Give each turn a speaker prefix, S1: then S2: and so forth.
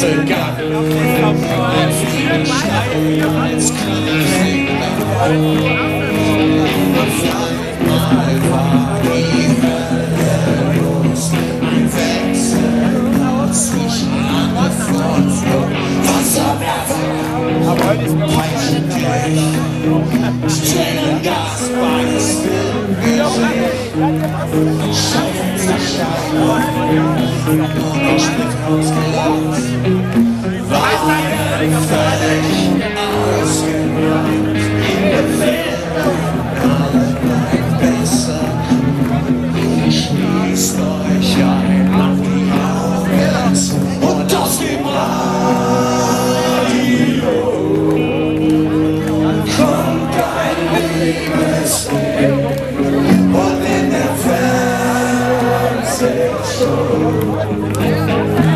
S1: sogar ein Friedensschreiben als Krieg. Vielleicht mal war die Wasserwerfer.
S2: Aber heute ist mir
S1: Peitschen ein Liebeslied und in der Fernsehshow